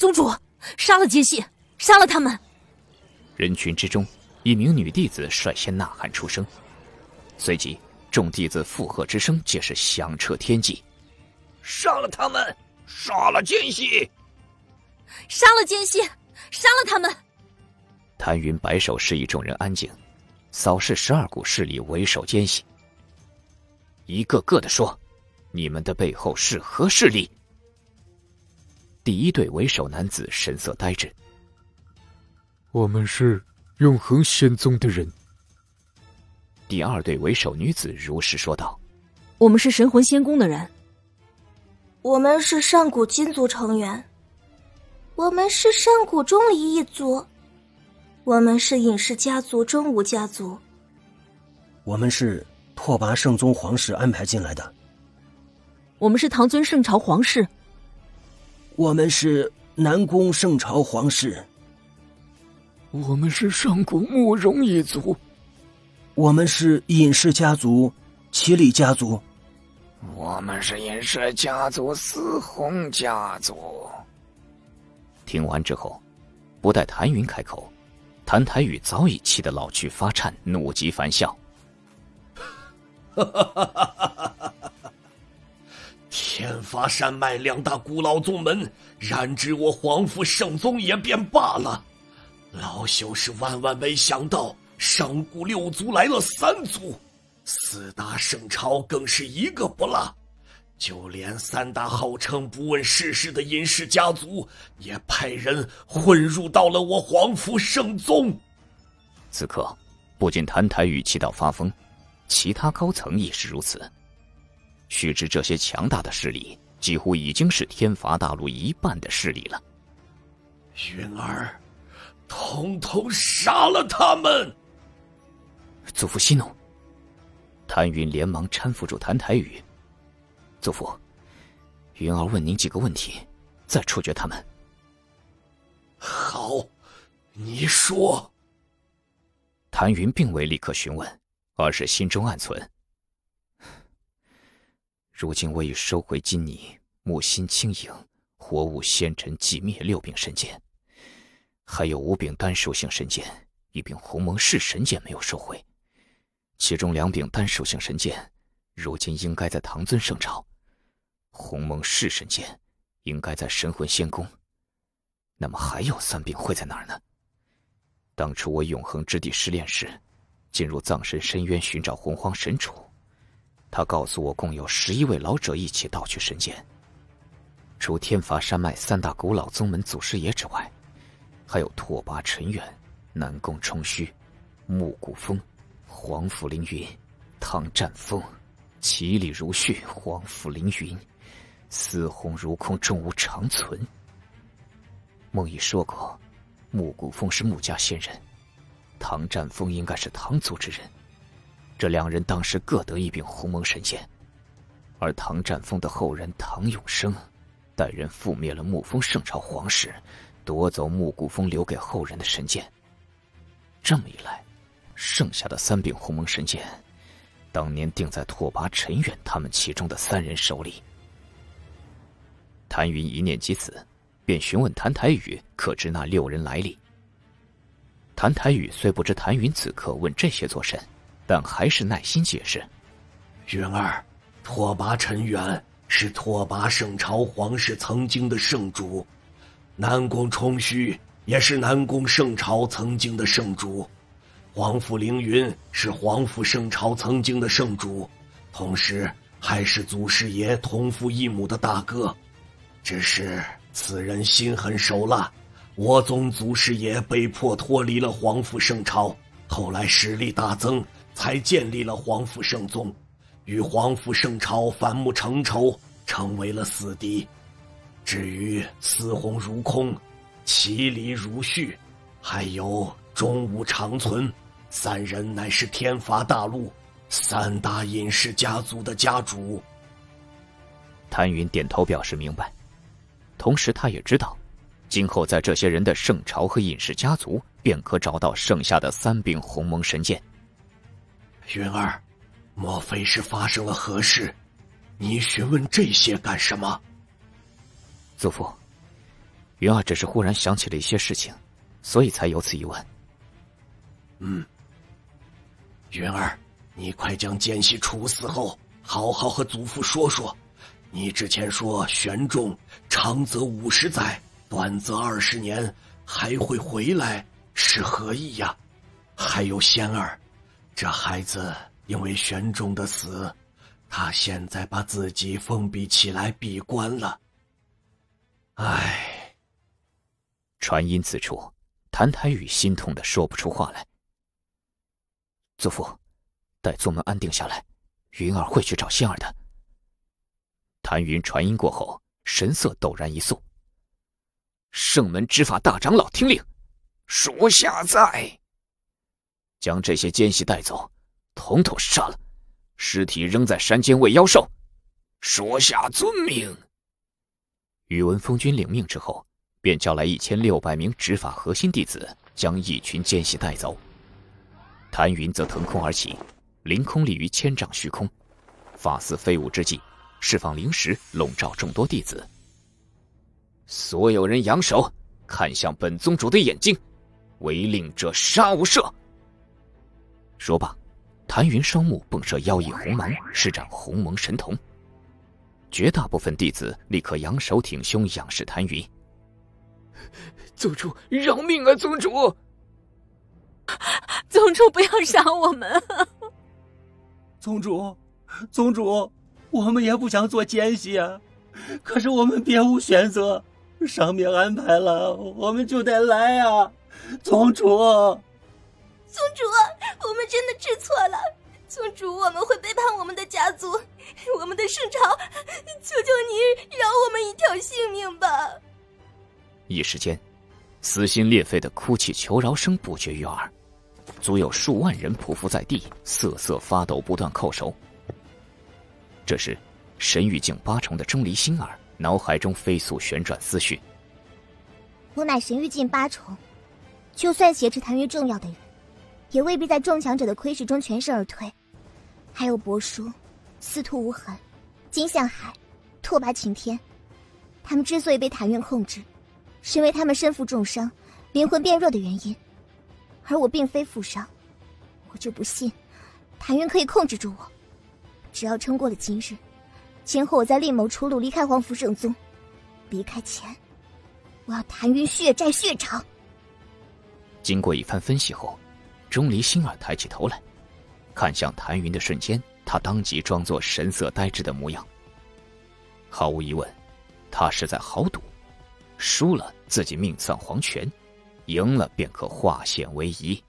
宗主，杀了奸细，杀了他们！人群之中，一名女弟子率先呐喊出声，随即众弟子附和之声皆是响彻天际。杀了他们！杀了奸细！杀了奸细！杀了他们！谭云摆手示意众人安静，扫视十二股势力为首奸细，一个个的说：“你们的背后是何势力？”第一队为首男子神色呆滞：“我们是永恒仙宗的人。”第二队为首女子如实说道：“我们是神魂仙宫的人。”我们是上古金族成员，我们是上古钟离一族，我们是隐氏家族中武家族，我们是拓跋圣宗皇室安排进来的，我们是唐尊圣朝皇室，我们是南宫圣朝皇室，我们是上古慕容一族，我们是隐氏家族齐里家族。我们是隐氏家族司红家族。听完之后，不待谭云开口，谭台宇早已气得老去发颤，怒极反笑：“ 天罚山脉两大古老宗门，染指我皇甫圣宗也便罢了，老朽是万万没想到，上古六族来了三族。”四大圣朝更是一个不落，就连三大号称不问世事的尹氏家族也派人混入到了我皇甫圣宗。此刻，不仅澹台语气到发疯，其他高层也是如此。须知这些强大的势力几乎已经是天罚大陆一半的势力了。云儿，统统杀了他们！祖父息怒。谭云连忙搀扶住谭台宇，祖父，云儿问您几个问题，再处决他们。好，你说。谭云并未立刻询问，而是心中暗存：如今我已收回金泥、木心轻盈、火舞仙尘、寂灭六柄神剑，还有五柄单属性神剑，一柄鸿蒙式神剑没有收回。其中两柄单属性神剑，如今应该在唐尊圣朝；鸿蒙式神剑，应该在神魂仙宫。那么还有三柄会在哪儿呢？当初我永恒之地失炼时，进入藏神深渊寻找洪荒神主，他告诉我，共有十一位老者一起盗取神剑。除天罚山脉三大古老宗门祖师爷之外，还有拓跋陈远、南宫冲虚、木古风。黄甫凌云、唐战风、奇里如絮、黄甫凌云、司红如空，终无长存。梦已说过，木古风是穆家先人，唐战风应该是唐族之人。这两人当时各得一柄鸿蒙神剑，而唐战峰的后人唐永生，带人覆灭了沐风圣朝皇室，夺走木古风留给后人的神剑。这么一来。剩下的三柄鸿蒙神剑，当年定在拓跋陈远他们其中的三人手里。谭云一念及此，便询问谭台宇可知那六人来历。谭台宇虽不知谭云此刻问这些做甚，但还是耐心解释：“云儿，拓跋陈远是拓跋圣朝皇室曾经的圣主，南宫冲虚也是南宫圣朝曾经的圣主。”皇甫凌云是皇甫圣朝曾经的圣主，同时还是祖师爷同父异母的大哥。只是此人心狠手辣，我宗祖师爷被迫脱离了皇甫圣朝，后来实力大增，才建立了皇甫圣宗，与皇甫圣朝反目成仇，成为了死敌。至于司红如空、其离如旭，还有中武长存。三人乃是天罚大陆三大隐士家族的家主。谭云点头表示明白，同时他也知道，今后在这些人的圣朝和隐士家族，便可找到剩下的三柄鸿蒙神剑。云儿，莫非是发生了何事？你询问这些干什么？祖父，云儿只是忽然想起了一些事情，所以才有此一问。嗯，云儿，你快将奸细处死后，好好和祖父说说。你之前说玄仲长则五十载，短则二十年，还会回来，是何意呀？还有仙儿，这孩子因为玄仲的死，他现在把自己封闭起来闭关了。唉。传音此处，谭台宇心痛的说不出话来。祖父，待宗门安定下来，云儿会去找仙儿的。谭云传音过后，神色陡然一肃。圣门执法大长老听令，属下在。将这些奸细带走，统统杀了，尸体扔在山间喂妖兽。属下遵命。宇文峰君领命之后，便叫来一千六百名执法核心弟子，将一群奸细带走。谭云则腾空而起，凌空立于千丈虚空，发丝飞舞之际。释放灵石，笼罩众多弟子。所有人扬手，看向本宗主的眼睛，违令者杀无赦。说罢，谭云双目迸射妖异红芒，施展鸿蒙神瞳。绝大部分弟子立刻扬手挺胸，仰视谭云。宗主饶命啊！宗主，宗主不要杀我们！宗主，宗主。我们也不想做奸细啊，可是我们别无选择，上面安排了，我们就得来啊！宗主，宗主，真的知错了，宗主，我们会背叛我们的家族，我们的圣朝，求求你饶我们一条性命吧！一时间，撕心裂肺的哭泣求饶声不绝于耳，足有数万人匍匐在地，瑟瑟发抖，不断叩首。这时，神域境八重的钟离心儿脑海中飞速旋转思绪。我乃神域境八重，就算挟持谭云重要的人，也未必在众强者的窥视中全身而退。还有伯叔、司徒无痕、金向海、拓跋晴天，他们之所以被谭云控制，是因为他们身负重伤、灵魂变弱的原因。而我并非负伤，我就不信谭云可以控制住我。只要撑过了今日，今后我再另谋出路离开黄福圣宗。离开前，我要谭云血债血偿。经过一番分析后，钟离心儿抬起头来，看向谭云的瞬间，他当即装作神色呆滞的模样。毫无疑问，他是在豪赌，输了自己命丧黄泉，赢了便可化险为夷。